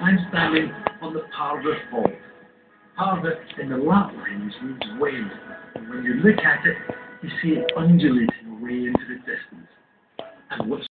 I'm standing on the Parvert Fault. Parvert in the Lat means wave, and when you look at it, you see it undulating away into the distance. And what's